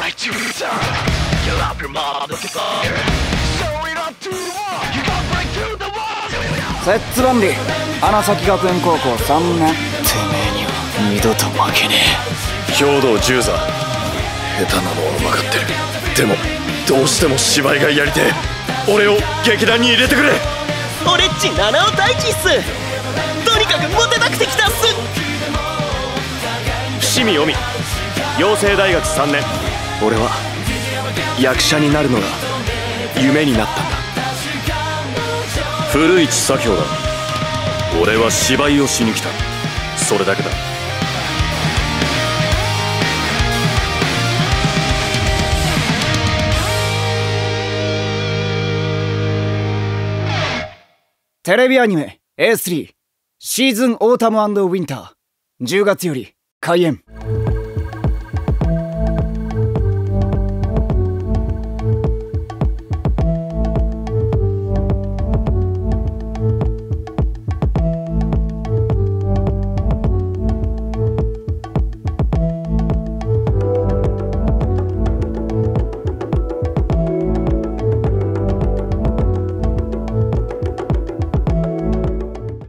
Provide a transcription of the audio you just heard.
right to return. Kill off your motherfucker. Show it up to the wall. You gon' break through the wall. セッツバンディ花咲学園高校3年。てめえには二度と負けね兵道十座。下手なのは分かってる。でもどうしても芝居がやりてえ。俺を劇団に入れてくれ。俺っち七尾大地っす。とにかくモテたくて来たっす。伏見由美養成大学3年俺は役者になるのが夢になったんだ。古市左京だ。俺は芝居をしに来た。それだけだ。テレビアニメ A3 シーズンオータムウィンター10月より開演